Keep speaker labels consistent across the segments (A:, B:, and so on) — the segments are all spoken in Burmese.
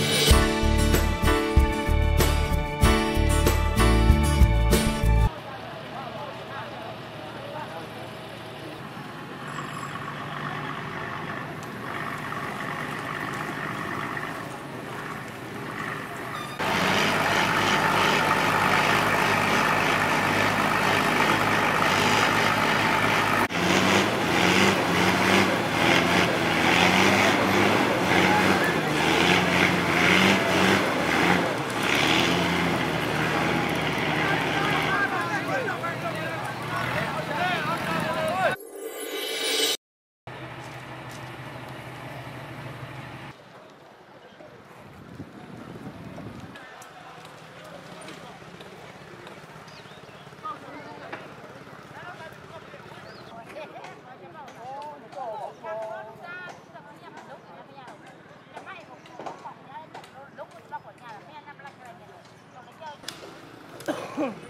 A: Bye. Oh.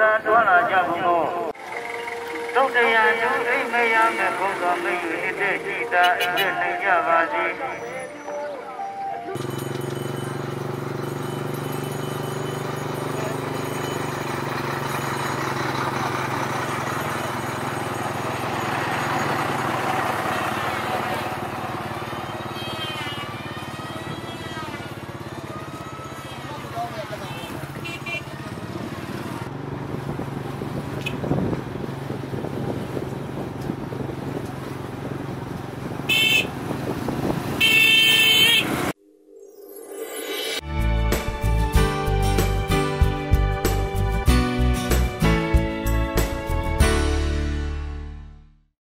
A: သာတွာလာကြကုန်သောသုတ်တယံဒုအိမယမေဘုသောမေယူဣတိရှိတာဣတိနိုင်ကြပါစေ